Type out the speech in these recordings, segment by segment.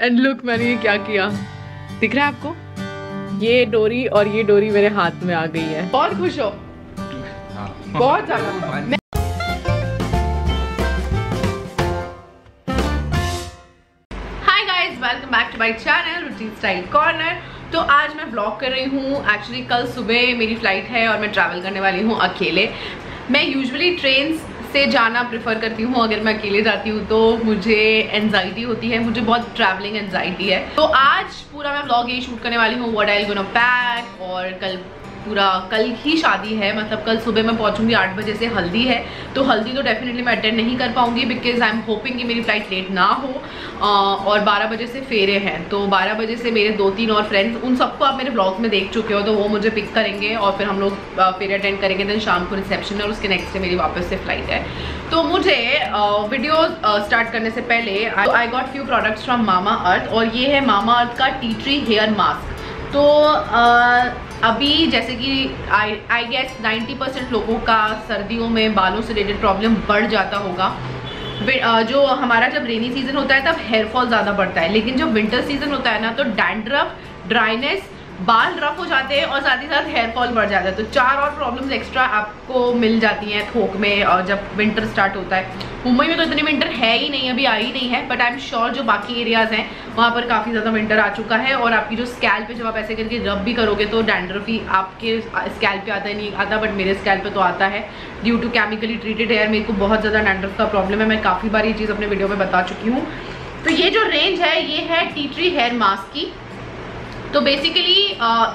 And look मैंने ये क्या किया? दिख रहा है आपको? ये डोरी और ये डोरी मेरे हाथ में आ गई है। बहुत खुश हो? बहुत ज़्यादा। Welcome back to my channel routine style corner तो आज मैं ब्लॉग कर रही हूँ। एक्चुअली कल सुबह मेरी फ़्लाइट है और मैं ट्रैवल करने वाली हूँ अकेले। मैं यूजुअली ट्रेन से जाना प्रेफर करती हूँ अगर मैं अकेले जाती हूँ तो मुझे एनजाइटी होती है, मुझे बहुत ट्रैवलिंग एनजाइटी है। तो आज पूरा मैं ब्लॉग यही शूट करने वाली हूँ वट आई गोना पैक और कल पूरा, कल ही शादी है मतलब कल सुबह मैं पहुंचूँगी आठ बजे से हल्दी है तो हल्दी तो डेफिनेटली मैं अटेंड नहीं कर पाऊँगी बिकॉज़ आई एम होपिंग कि मेरी फ़्लाइट लेट ना हो और 12 बजे से फेरे हैं तो 12 बजे से मेरे दो तीन और फ्रेंड्स उन सबको आप मेरे ब्लॉग में देख चुके हो तो वो मुझे पिक करेंगे और फिर हम लोग फेरे अटेंड करेंगे दिन शाम को रिसेप्शन और उसके नेक्स्ट डे मेरी वापस से फ़्लाइट है। तो मुझे वीडियो स्टार्ट करने से पहले I got few products from Mamaearth और ये है मामा अर्थ का टी ट्री हेयर मास्क तो अभी जैसे कि आई आई गेस 90 परसेंट लोगों का सर्दियों में बालों से रिलेटेड प्रॉब्लम बढ़ जाता होगा। जो हमारा जब रेनी सीज़न होता है, तब हेयरफॉल ज़्यादा बढ़ता है। लेकिन जब विंटर सीज़न होता है ना तो डैंड्रफ ड्राइनेस बाल रफ हो जाते हैं और साथ ही साथ हेयर फॉल बढ़ जाता है। तो चार और प्रॉब्लम्स एक्स्ट्रा आपको मिल जाती हैं थोक में, और जब विंटर स्टार्ट होता है। मुंबई में तो इतनी विंटर है ही नहीं, अभी आई नहीं है बट आई एम श्योर जो बाकी एरियाज़ हैं, वहाँ पर काफ़ी ज़्यादा विंटर आ चुका है। और आपकी जो स्कैल पे जब आप ऐसे करके रब भी करोगे तो डैंड्रफी आपके स्कैल पे आता नहीं आता बट मेरे स्कैल पे तो आता है। Due to chemically treated hair मेरे को बहुत ज़्यादा डैंड्रफ का प्रॉब्लम है। मैं काफ़ी बार ये चीज़ अपने वीडियो में बता चुकी हूँ। तो ये जो रेंज है, ये है टी ट्री हेयर मास्क की। तो बेसिकली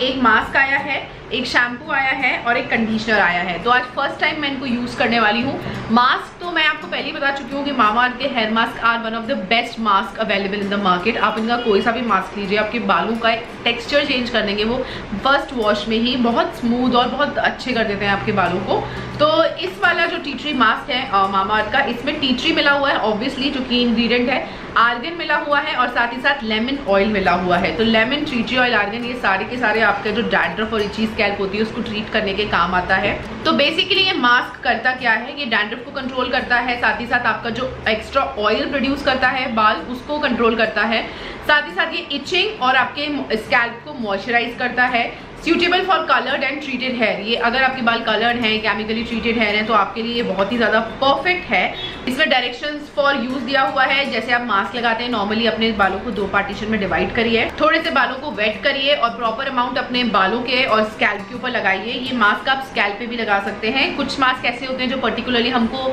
एक मास्क आया है, एक शैम्पू आया है और एक कंडीशनर आया है। तो आज फ़र्स्ट टाइम मैं इनको यूज़ करने वाली हूँ। मास्क तो मैं आपको पहले ही बता चुकी हूँ कि मामा के hair mask are one of the best mask available in the market आप इनका कोई सा भी मास्क लीजिए, आपके बालों का टेक्सचर चेंज कर देंगे। वो फ़र्स्ट वॉश में ही बहुत स्मूथ और बहुत अच्छे कर देते हैं आपके बालों को। तो इस वाला जो टी मास्क है मामा का, इसमें टी मिला हुआ है ऑब्वियसली जो कि इंग्रीडियंट है। आर्गन मिला हुआ है और साथ ही साथ लेमन ऑयल मिला हुआ है। तो लेमन ट्री ऑयल आर्गन ये सारे के सारे आपके जो डैंड्रफ और चीज़ स्कैल्प होती है, उसको ट्रीट करने के काम आता है। तो बेसिकली ये मास्क करता क्या है? ये डैंड्रफ को कंट्रोल करता है, साथ ही साथ आपका जो एक्स्ट्रा ऑयल प्रोड्यूस करता है, बाल, उसको कंट्रोल करता है। साथ ही साथ ये इचिंग और आपके स्कैल्प को मॉइस्चराइज करता है। Suitable for coloured and treated hair ये अगर आपके बाल कलर्ड हैं केमिकली ट्रीटेड हेयर हैं तो आपके लिए ये बहुत ही ज़्यादा परफेक्ट है। इसमें डायरेक्शंस फॉर यूज़ दिया हुआ है। जैसे आप मास्क लगाते हैं नॉर्मली अपने बालों को दो पार्टीशन में डिवाइड करिए। थोड़े से बालों को वेट करिए और प्रॉपर अमाउंट अपने बालों के और स्कैल्प के ऊपर लगाइए। ये मास्क आप स्कैल्प पे भी लगा सकते हैं। कुछ मास्क ऐसे होते हैं जो पर्टिकुलरली हमको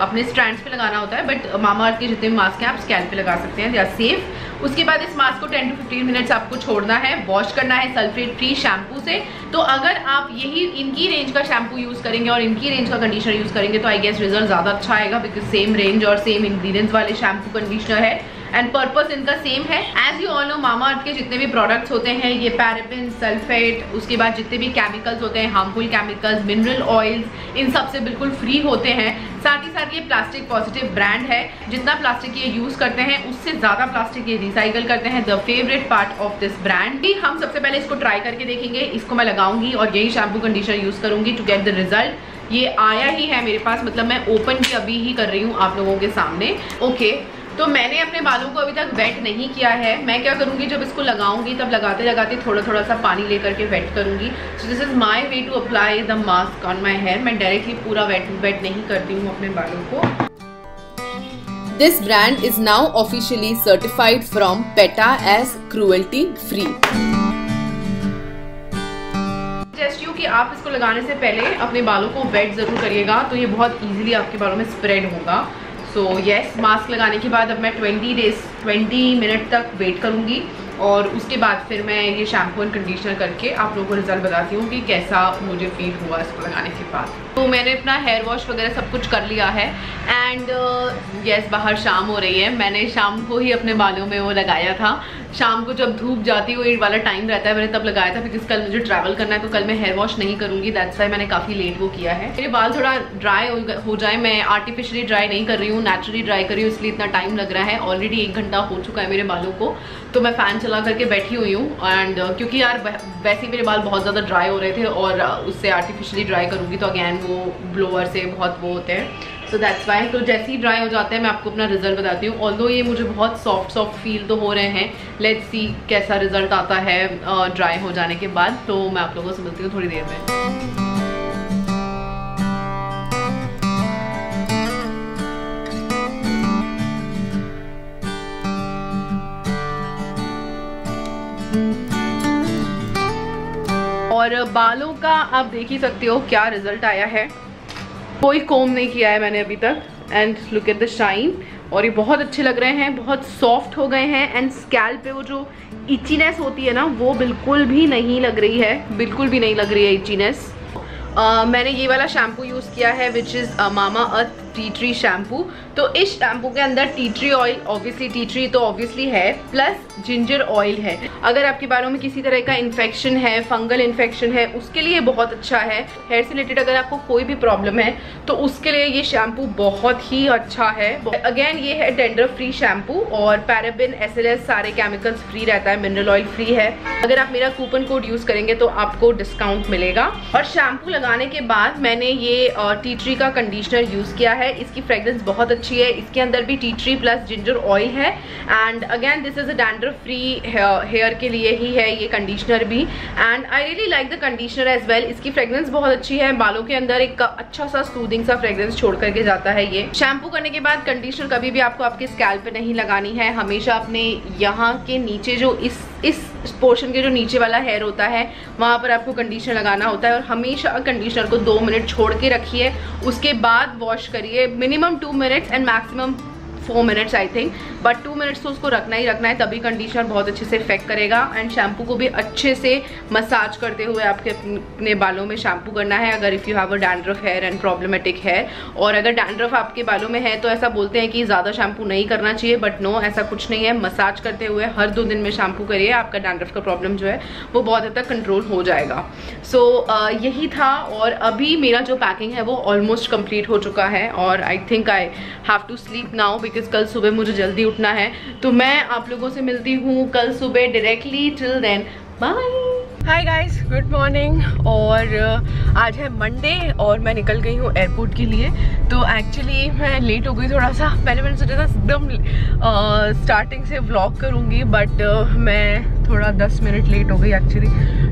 अपने स्ट्रैंड पे लगाना होता है बट मामा के जितने मास्क हैं, आप स्कैल्प पे लगा सकते हैं। दे आर सेफ़ उसके बाद इस मास्क को 10 टू 15 मिनट्स आपको छोड़ना है वॉश करना है सल्फेट फ्री शैम्पू से। तो अगर आप यही इनकी रेंज का शैम्पू यूज़ करेंगे और इनकी रेंज का कंडीशनर यूज़ करेंगे तो आई गेस रिज़ल्ट ज़्यादा अच्छा आएगा बिकॉज़ सेम रेंज और सेम इंग्रीडियंट्स वाले शैम्पू कंडीशनर है। एंड पर्पस इनका सेम है. As you all know Mamaearth के जितने भी प्रोडक्ट्स होते हैं, ये पैराबिन सल्फेट उसके बाद जितने भी केमिकल्स होते हैं हार्मफुल केमिकल्स मिनरल ऑयल्स इन सबसे बिल्कुल फ्री होते हैं. साथ ही साथ ये प्लास्टिक पॉजिटिव ब्रांड है. जितना प्लास्टिक ये यूज़ करते हैं, उससे ज़्यादा प्लास्टिक ये रिसाइकल करते हैं. The favourite part of this brand भी हम सबसे पहले इसको ट्राई करके देखेंगे. इसको मैं लगाऊँगी और यही शैम्पू कंडीशनर यूज़ करूँगी टू गेट द रिज़ल्ट ये आया ही है मेरे पास. मतलब मैं ओपन भी अभी ही कर रही हूँ आप लोगों के सामने. Okay okay. तो मैंने अपने बालों को अभी तक वेट नहीं किया है। मैं क्या करूँगी जब इसको लगाऊँगी तब लगाते लगाते थोड़ा थोड़ा सा पानी लेकर के वेट करूँगी। So this is my way to apply the mask on my hair मैं डायरेक्टली पूरा वेट वेट नहीं करती हूँ अपने बालों को। This brand is now officially certified from PETA as cruelty free. Suggest you कि आप इसको लगाने से पहले अपने बालों को वेट ज़रूर करिएगा तो ये बहुत इजीली आपके बालों में स्प्रेड होगा। सो येस मास्क लगाने के बाद अब मैं 20 डेज़ 20 मिनट तक वेट करूँगी और उसके बाद फिर मैं ये शैम्पू एंड कंडीशनर करके आप लोगों को रिज़ल्ट बताती हूँ कि कैसा मुझे फील हुआ इसको लगाने के बाद। तो मैंने अपना हेयर वॉश वगैरह सब कुछ कर लिया है। एंड यस uh, yes, बाहर शाम हो रही है। मैंने शाम को ही अपने बालों में वो लगाया था। शाम को जब धूप जाती हुई वाला टाइम रहता है मैंने तब लगाया था। बिकॉज़ कल मुझे ट्रैवल करना है तो कल मैं हेयर वॉश नहीं करूँगी। दैट्स वाई मैंने काफ़ी लेट वो किया है। मेरे बाल थोड़ा ड्राई हो जाए। मैं आर्टिफिशली ड्राई नहीं कर रही हूँ नेचुरली ड्राई कर रही हूँ इसलिए इतना टाइम लग रहा है। ऑलरेडी एक घंटा हो चुका है मेरे बालों को। तो मैं फ़ैन चला करके बैठी हुई हूँ। एंड uh, क्योंकि यार वैसे ही मेरे बाल बहुत ज़्यादा ड्राई हो रहे थे और uh, उससे आर्टिफिशली ड्राई करूँगी तो अगैन वो ब्लोअर से बहुत वो होते हैं। सो दैट्स वाई तो जैसे ही ड्राई हो जाता है, मैं आपको अपना रिज़ल्ट बताती हूँ। ऑल ये मुझे बहुत सॉफ्ट सॉफ्ट फील तो हो रहे हैं लेट्स सी कैसा रिज़ल्ट आता है ड्राई हो जाने के बाद तो मैं आप लोगों को समझती हूँ थोड़ी देर में। और बालों का आप देख ही सकते हो क्या रिज़ल्ट आया है। कोई कोम नहीं किया है मैंने अभी तक। And look at the shine और ये बहुत अच्छे लग रहे हैं बहुत सॉफ्ट हो गए हैं। एंड स्कैल पे वो जो इचीनेस होती है ना वो बिल्कुल भी नहीं लग रही है। बिल्कुल भी नहीं लग रही है इचीनेस uh, मैंने ये वाला शैम्पू यूज़ किया है which is Mamaearth tea tree shampoo तो इस शैम्पू के अंदर tea tree oil obviously tea tree तो ऑब्वियसली है प्लस जिंजर ऑयल है। अगर आपके बालों में किसी तरह का इन्फेक्शन है फंगल इन्फेक्शन है, उसके लिए बहुत अच्छा है। हेयर से रिलेटेड अगर आपको कोई भी प्रॉब्लम है तो उसके लिए ये शैम्पू बहुत ही अच्छा है। अगेन ये है टेंडर फ्री शैम्पू और पैराबिन एस सारे केमिकल्स फ्री रहता है मिनरल ऑयल फ्री है। अगर आप मेरा कूपन कोड यूज़ करेंगे तो आपको डिस्काउंट मिलेगा। और शैम्पू लगाने के बाद मैंने ये टी ट्री का कंडीशनर यूज़ किया है। है, इसकी फ्रेग्रेंस बहुत अच्छी है, इसके अंदर भी tea tree plus ginger oil है and again this is a dandruff free hair के लिए ही है, ये कंडीशनर भी and I really like the conditioner as well इसकी फ्रेग्रेंस बहुत अच्छी है, बालों के अंदर एक अच्छा सा सूदिंग सा फ्रेग्रेंस छोड़ करके जाता है ये। शैम्पू करने के बाद कंडीशनर कभी भी आपको आपके स्कैल पे नहीं लगानी है, हमेशा अपने यहाँ के नीचे जो इस इस पोर्शन के जो नीचे वाला हेयर होता है, वहाँ पर आपको कंडीशनर लगाना होता है और हमेशा कंडीशनर को दो मिनट छोड़ के रखिए। उसके बाद वॉश करिए। Minimum two minutes and maximum four minutes I think but two minutes तो उसको रखना ही रखना है तभी कंडीशनर बहुत अच्छे से इफ़ेक्ट करेगा। एंड शैम्पू को भी अच्छे से मसाज करते हुए आपके अपने बालों में शैम्पू करना है। अगर if you have a dandruff hair and problematic hair और अगर डैंड्रफ आपके बालों में है तो ऐसा बोलते हैं कि ज़्यादा शैम्पू नहीं करना चाहिए। बट नो ऐसा कुछ नहीं है। मसाज करते हुए हर दो दिन में शैम्पू करिए आपका डैंड्रफ का प्रॉब्लम जो है वो बहुत हद तक कंट्रोल हो जाएगा। सो so, uh, यही था। और अभी मेरा जो पैकिंग है वो ऑलमोस्ट कंप्लीट हो चुका है। और I think I have to sleep now because कल सुबह मुझे जल्दी उठना है। तो मैं आप लोगों से मिलती हूँ कल सुबह directly till then bye hi guys good morning और आज है मंडे और मैं निकल गई हूँ एयरपोर्ट के लिए। तो एक्चुअली मैं लेट हो गई थोड़ा सा। पहले मैंने सोचा था एकदम स्टार्टिंग से व्लॉग करूँगी बट मैं थोड़ा 10 मिनट लेट हो गई एक्चुअली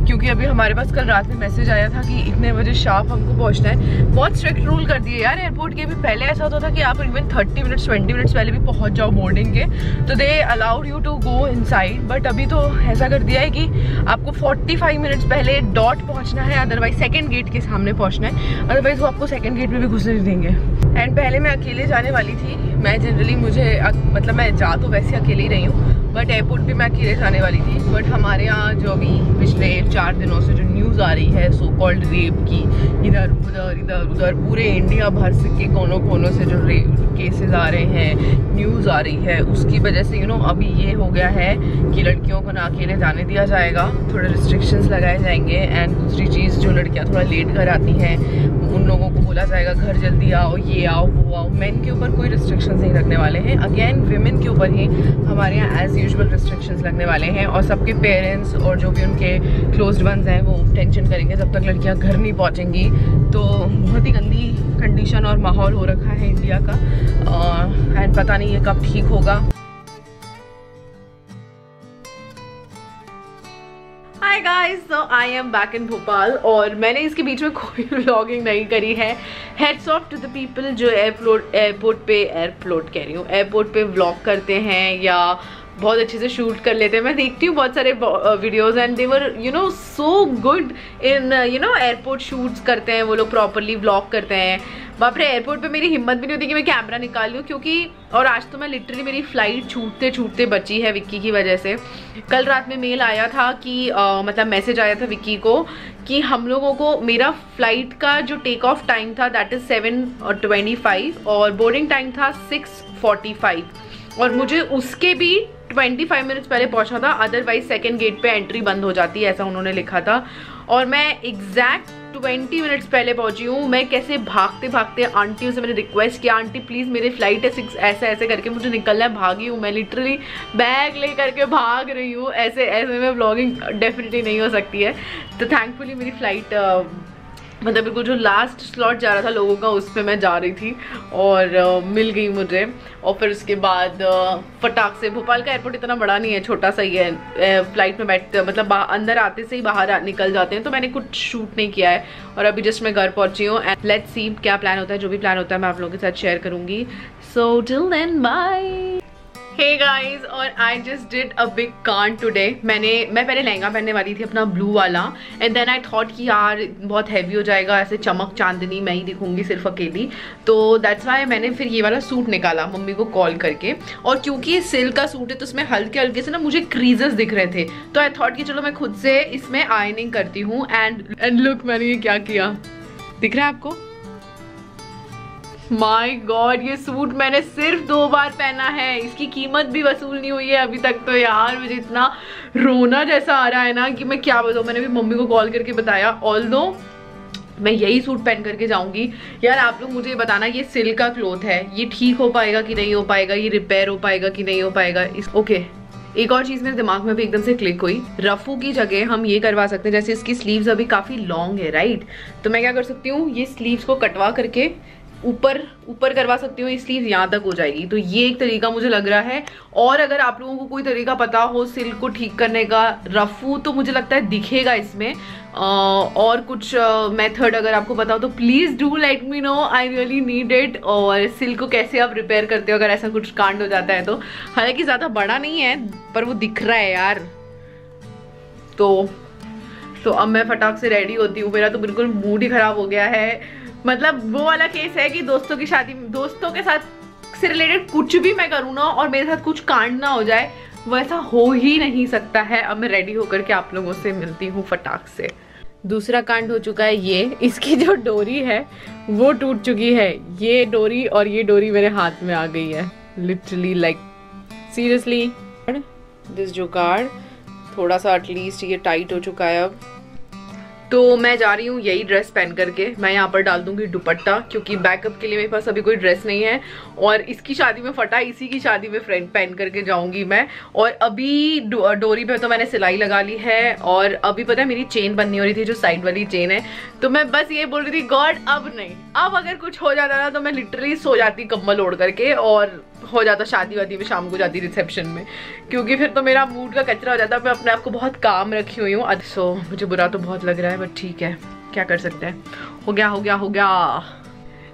क्योंकि अभी हमारे पास कल रात में मैसेज आया था कि इतने बजे शार्प हमको पहुँचना है। बहुत स्ट्रिक्ट रूल कर दिए यार एयरपोर्ट के भी। पहले ऐसा होता था कि आप इवन 30 मिनट्स 20 मिनट्स पहले भी पहुँच जाओ बोर्डिंग के। तो they allowed you to go in but अभी तो ऐसा कर दिया है कि आपको 45 मिनट्स पहले डॉट पहुँचना है अदरवाइज़ सेकेंड गेट के सामने पहुँचना है। अदरवाइज़ वो आपको सेकेंड गेट में भी घुसने देंगे। एंड पहले मैं अकेले जाने वाली थी। मैं जनरली मुझे मतलब मैं जा तो वैसे अकेले ही रही हूँ। बट एयरपोर्ट भी मैं अकेले जाने वाली थी। बट हमारे यहाँ जो अभी पिछले चार दिनों से जो न्यूज़ आ रही है सो कॉल्ड रेप की, इधर, उधर इधर, उधर, पूरे इंडिया भर से के कोनों कोनों से जो रेप केसेस आ रहे हैं न्यूज़ आ रही है, उसकी वजह से यू नो अभी ये हो गया है कि लड़कियों को ना अकेले जाने दिया जाएगा, थोड़े रिस्ट्रिक्शंस लगाए जाएँगे एंड दूसरी चीज़ जो लड़कियाँ थोड़ा लेट घर आती हैं, उन लोगों को बोला जाएगा, घर जल्दी आओ, ये आओ, वो आओ। मेन के ऊपर कोई रिस्ट्रिक्शंस नहीं रखने वाले हैं। अगेन वेमेन के ऊपर ही हमारे यहाँ एज यूजल रिस्ट्रिक्शंस लगने वाले हैं और सबके पेरेंट्स और जो भी उनके क्लोज वंस हैं, वो टेंशन करेंगे जब तक लड़कियाँ घर नहीं पहुंचेंगी। तो बहुत ही गंदी कंडीशन और माहौल हो रखा है इंडिया का। एंड पता नहीं ये कब ठीक होगा। Hi guys so I am back in Bhopal और मैंने इसके बीच में कोई व्लॉगिंग नहीं करी है। Heads off to the people जो एयरपोर्ट एयरपोर्ट पे एयरपोर्ट कह रही हूँ। एयरपोर्ट पे व्लॉग करते हैं या बहुत अच्छे से शूट कर लेते हैं। मैं देखती हूँ बहुत सारे videos and they're you know so good in you know airport shoots करते हैं वो लोग प्रॉपरली व्लॉग करते हैं। बाप रे एयरपोर्ट पे मेरी हिम्मत भी नहीं होती कि मैं कैमरा निकाल लूँ क्योंकि और आज तो मैं लिटरली मेरी फ़्लाइट छूटते छूटते बची है विक्की की वजह से। कल रात में मेल आया था कि आ, मतलब मैसेज आया था विक्की को कि हम लोगों को मेरा फ़्लाइट का जो टेक ऑफ़ टाइम था that is seven twenty five और बोर्डिंग टाइम था सिक्स फोर्टी फाइव और मुझे उसके भी 25 मिनट्स पहले पहुँचा था अदरवाइज़ सेकेंड गेट पे एंट्री बंद हो जाती है, ऐसा उन्होंने लिखा था। और मैं एग्जैक्ट 20 मिनट्स पहले पहुँची हूँ, मैं कैसे भागते भागते आंटियों से मैंने रिक्वेस्ट किया, आंटी प्लीज़ मेरी फ़्लाइट है सिक्स ऐसे ऐसे करके मुझे निकलना है, भागी हूँ मैं लिटरली बैग ले करके भाग रही हूँ, ऐसे ऐसे में ब्लॉगिंग डेफिनेटली नहीं हो सकती है। तो थैंकफुली मेरी फ़्लाइट मतलब बिल्कुल जो लास्ट स्लॉट जा रहा था लोगों का उस पर मैं जा रही थी और uh, मिल गई मुझे। और फिर उसके बाद फटाक से भोपाल का एयरपोर्ट इतना बड़ा नहीं है छोटा सा ही है। फ़्लाइट में बैठते मतलब अंदर आते से ही बाहर निकल जाते हैं तो मैंने कुछ शूट नहीं किया है। और अभी जस्ट मैं घर पहुँची हूँ एंड लेट्स सी क्या प्लान होता है जो भी प्लान होता है मैं आप लोगों के साथ शेयर करूँगी। So till then bye hey guys और I just did a big कांड टुडे मैंने, मैं पहले लहंगा पहनने वाली थी अपना ब्लू वाला एंड देन आई थॉट कि यार बहुत हैवी हो जाएगा, ऐसे चमक चांदनी मैं ही दिखूँगी सिर्फ़ अकेली. तो दैट्स वाई मैंने फिर ये वाला सूट निकाला, मम्मी को कॉल करके. और क्योंकि सिल्क का सूट है तो उसमें हल्के हल्के से ना मुझे क्रीजेस दिख रहे थे. तो आई थॉट कि चलो मैं खुद से इसमें आयनिंग करती हूँ एंड एंड लुक मैंने ये क्या किया. दिख रहा है आपको? माई गॉड ये सूट मैंने सिर्फ़ दो बार पहना है। इसकी कीमत भी वसूल नहीं हुई है अभी तक तो यार। मुझे इतना रोना जैसा आ रहा है ना कि मैं क्या बताऊँ। मैंने भी मम्मी को कॉल करके बताया। ऑल मैं यही सूट पहन करके जाऊँगी। यार, आप लोग मुझे बताना, ये सिल्क का क्लोथ है। ये ठीक हो पाएगा कि नहीं हो पाएगा? ये रिपेयर हो पाएगा कि नहीं हो पाएगा? इस ओके. एक और चीज़ मेरे दिमाग में भी एकदम से क्लिक हुई। रफू की जगह हम ये करवा सकते हैं। जैसे इसकी स्लीव्स अभी काफ़ी लॉन्ग है राइट तो मैं क्या कर सकती हूँ? ये स्लीव्स को कटवा करके ऊपर ऊपर करवा सकती हूँ इसलिए यहाँ तक हो जाएगी। तो ये एक तरीका मुझे लग रहा है। और अगर आप लोगों को कोई तरीका पता हो सिल्क को ठीक करने का रफू तो मुझे लगता है दिखेगा इसमें। और कुछ मेथड अगर आपको पता हो तो please do let me know I really need it और सिल्क को कैसे आप रिपेयर करते हो, अगर ऐसा कुछ कांड हो जाता है तो। हालाँकि ज़्यादा बड़ा नहीं है, पर वो दिख रहा है यार। तो तो अब मैं फटाक से रेडी होती हूँ। मेरा तो बिल्कुल मूड ही ख़राब हो गया है। मतलब वो वाला केस है कि दोस्तों की शादी, दोस्तों के साथ से रिलेटेड कुछ भी मैं करूँ ना और मेरे साथ कुछ कांड ना हो जाए, वैसा हो ही नहीं सकता है। अब मैं रेडी होकर के आप लोगों से मिलती हूँ फटाक से। दूसरा कांड हो चुका है ये। इसकी जो डोरी है, वो टूट चुकी है। ये डोरी और ये डोरी मेरे हाथ में आ गई है। लिटरली लाइक सीरियसली दिस जो कार्ड थोड़ा सा एटलीस्ट ये टाइट हो चुका है अब। तो मैं जा रही हूँ यही ड्रेस पहन करके। मैं यहाँ पर डाल दूँगी दुपट्टा, क्योंकि बैकअप के लिए मेरे पास अभी कोई ड्रेस नहीं है। और इसकी शादी में फटा, इसी की शादी में फ्रेंड पहन करके जाऊँगी मैं। और अभी डोरी पे तो मैंने सिलाई लगा ली है, और अभी पता है मेरी चेन बननी हो रही थी, जो साइड वाली चेन है। तो मैं बस ये बोल रही थी गॉड अब नहीं, अब अगर कुछ हो जाता ना तो मैं लिटरली सो जाती कम्बल ओढ़ करके और हो जाता शादी वादी में, शाम को जाती रिसेप्शन में। क्योंकि फिर तो मेरा मूड का कचरा हो जाता, मैं अपने आप को बहुत काम रखी हुई हूँ। सो मुझे बुरा तो बहुत लग रहा है बट ठीक है। क्या कर सकते हैं? हो गया हो गया हो गया।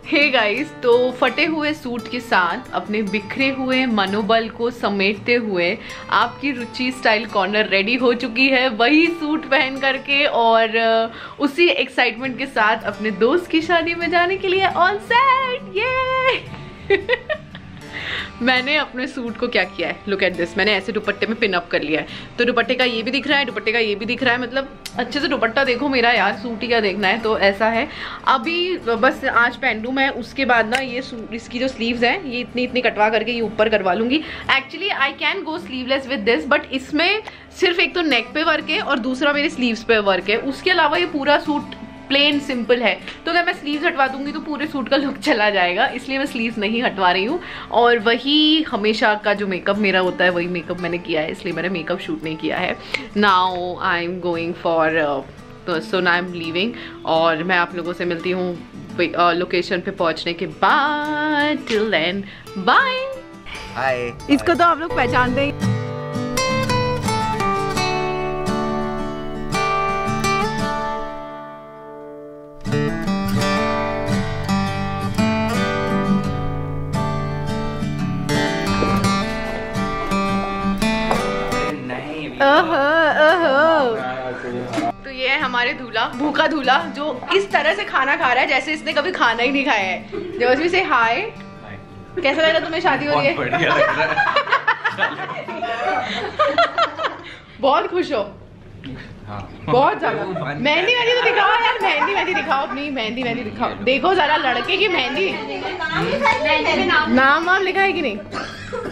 हे hey गाइस तो फटे हुए सूट के साथ, अपने बिखरे हुए मनोबल को समेटते हुए आपकी रुचि स्टाइल कॉर्नर रेडी हो चुकी है। वही सूट पहन करके और उसी एक्साइटमेंट के साथ अपने दोस्त की शादी में जाने के लिए ऑन सेट ये मैंने अपने सूट को क्या किया है? लुक एट दिस मैंने ऐसे दुपट्टे में पिन अप कर लिया है। तो दुपट्टे का ये भी दिख रहा है, दुपट्टे का ये भी दिख रहा है। मतलब अच्छे से दुपट्टा देखो मेरा यार, सूट ही क्या देखना है? तो ऐसा है। अभी बस आज पहन लूँ मैं, उसके बाद ना ये इसकी जो स्लीव्स हैं, ये इतनी इतनी कटवा करके ये ऊपर करवा लूँगी। Actually I can go sleeveless with this but इसमें सिर्फ़ एक तो नेक पे वर्क है और दूसरा मेरे स्लीव्स पे वर्क है। उसके अलावा ये पूरा सूट प्लेन सिंपल है। तो अगर मैं स्लीव्स हटवा दूँगी तो पूरे सूट का लुक चला जाएगा इसलिए मैं स्लीव्स नहीं हटवा रही हूँ। और वही हमेशा का जो मेकअप मेरा होता है वही मेकअप मैंने किया है इसलिए मैंने मेकअप शूट नहीं किया है। Now I am going for so ना आई एम लीविंग और मैं आप लोगों से मिलती हूँ लोकेशन पे पहुँचने के बाद। टिल देन बाय इसको तो आप लोग पहचानते हैं तो ये है हमारे दूल्हा भूखा दूल्हा जो इस तरह से खाना खा रहा है जैसे इसने कभी खाना ही नहीं खाया है। जब से हाय कैसा लग रहा तुम्हें शादी हो रही है? बहुत खुश हो। हाँ। बहुत ज़्यादा। मेहंदी मेहंदी तो दिखाओ यार मेहंदी मेहंदी दिखाओ अपनी मेहंदी मेहंदी दिखाओ। देखो जरा लड़के की मेहंदी। नाम वाम लिखा है कि नहीं?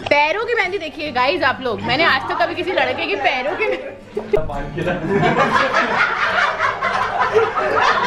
पैरों की मेहंदी देखिए गाइज़ आप लोग। मैंने आज तक तो कभी किसी लड़के की पैरों की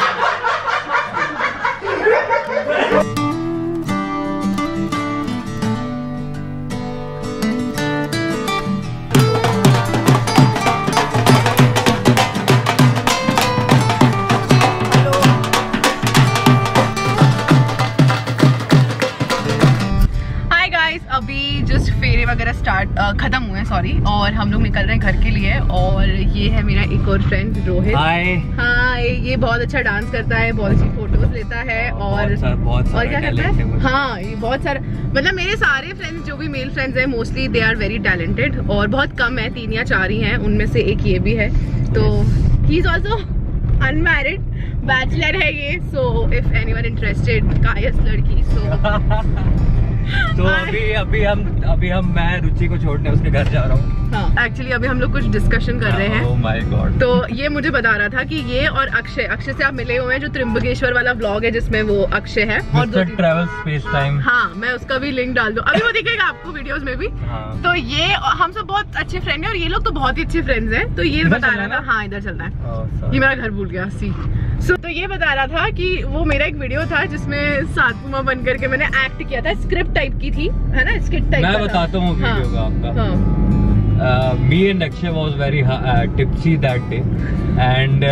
सॉरी और हम लोग निकल रहे हैं घर के लिए और ये है मेरा एक और फ्रेंड रोहित। हाय हाँ ये बहुत अच्छा डांस करता है बहुत अच्छी फ़ोटोज़ लेता है और बहुत सारा- बहुत और क्या करता है? है हाँ ये बहुत सारा मतलब मेरे सारे फ्रेंड्स जो भी मेल फ्रेंड्स हैं mostly they are very talented और बहुत कम है तीन या चार ही हैं उनमें से एक ये भी है। तो he is also unmarried bachelor है ये so if anyone interested कायस लड़की सो तो अभी अभी हम अभी हम मैं रुचि को छोड़ने उसके घर जा रहा हूँ। हाँ एक्चुअली अभी हम लोग कुछ डिस्कशन कर रहे हैं। गॉड तो ये मुझे बता रहा था कि ये और अक्षय अक्षय से आप मिले हुए हैं जो त्रिम्बकेश्वर वाला ब्लॉग है जिसमें वो अक्षय है और दो ट्रैवल स्पेस टाइम हाँ मैं उसका भी लिंक डाल दूँ। अभी वो दिखेगा आपको वीडियोस में भी। हाँ। तो ये हम सब बहुत अच्छे फ्रेंड हैं और ये लोग तो बहुत ही अच्छे फ्रेंड्स हैं। तो ये बता रहा था हाँ इधर चलना है। Oh, ये मेरा घर भूल गया सी। सो तो ये बता रहा था कि वो मेरा एक वीडियो था जिसमें सातपुमा बन करके मैंने एक्ट किया था स्क्रिप्ट टाइप की थी है ना? स्किट टाइप मैं बताता हूँ वीडियो का आपका। हाँ। Me and Akshay was very tipsy that day and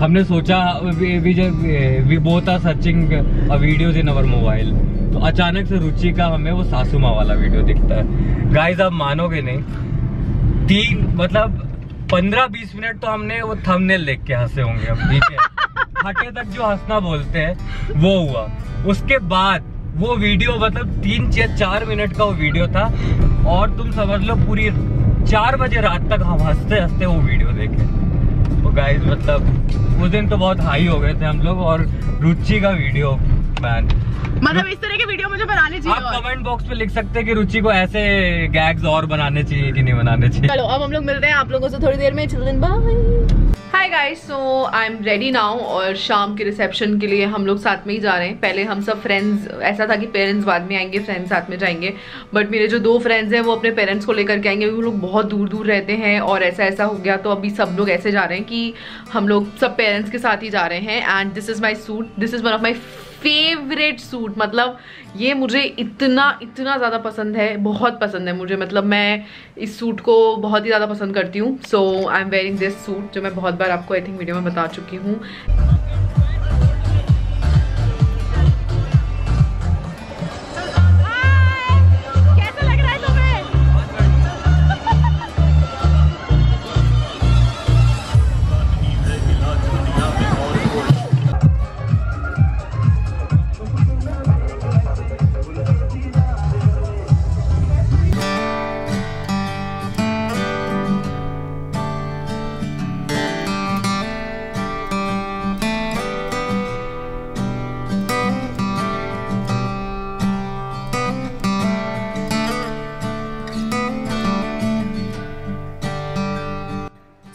हमने सोचा we both are searching videos in our mobile तो अचानक से रुचि का हमें वो सासू माँ वाला वीडियो दिखता है। गाइस आप मानोगे नहीं। तीन मतलब पंद्रह बीस मिनट तो हमने वो थंबनेल देख के हंसे होंगे हम ठीक है? हटे तक जो हंसना बोलते हैं वो हुआ। उसके बाद वो वीडियो मतलब तीन या चार मिनट का वो वीडियो था। और तुम समझ लो पूरी चार बजे रात तक हम हँसते हँसते वो वीडियो देखे। तो गाइस मतलब उस दिन तो बहुत हाई हो गए थे हम लोग और रुचि का वीडियो मैन मतलब इस तरह के वीडियो मुझे बनाने चाहिए आप कमेंट बॉक्स पे लिख सकते हैं कि रुचि को ऐसे गैग्स और बनाने चाहिए कि नहीं बनाने चाहिए। चलो अब हम लोग मिलते हैं आप लोगों से थोड़ी देर में। Children bye hi guys so I am ready now और शाम के रिसेप्शन के लिए हम लोग साथ में ही जा रहे हैं। पहले हम सब फ्रेंड्स ऐसा था कि पेरेंट्स बाद में आएँगे फ्रेंड्स साथ में जाएँगे। बट मेरे जो दो फ्रेंड्स हैं, वो अपने पेरेंट्स को लेकर के आएँगे। वो लोग बहुत दूर दूर रहते हैं और ऐसा ऐसा हो गया। तो अभी सब लोग ऐसे जा रहे हैं कि हम लोग सब पेरेंट्स के साथ ही जा रहे हैं। And this is my suit this is one of my favourite suit मतलब ये मुझे इतना इतना ज़्यादा पसंद है, बहुत पसंद है मुझे मतलब मैं इस सूट को बहुत ही ज़्यादा पसंद करती हूँ so I am wearing this suit जो मैं बहुत बार आपको आई थिंक वीडियो में बता चुकी हूँ।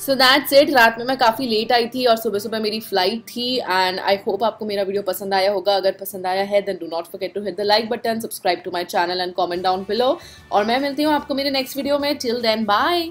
सो दैट्स इट रात में मैं काफ़ी लेट आई थी और सुबह सुबह मेरी फ़्लाइट थी एंड आई होप आपको मेरा वीडियो पसंद आया होगा। अगर पसंद आया है then do not forget to hit the like button subscribe to my channel and comment down below और मैं मिलती हूँ आपको मेरे नेक्स्ट वीडियो में. Till then bye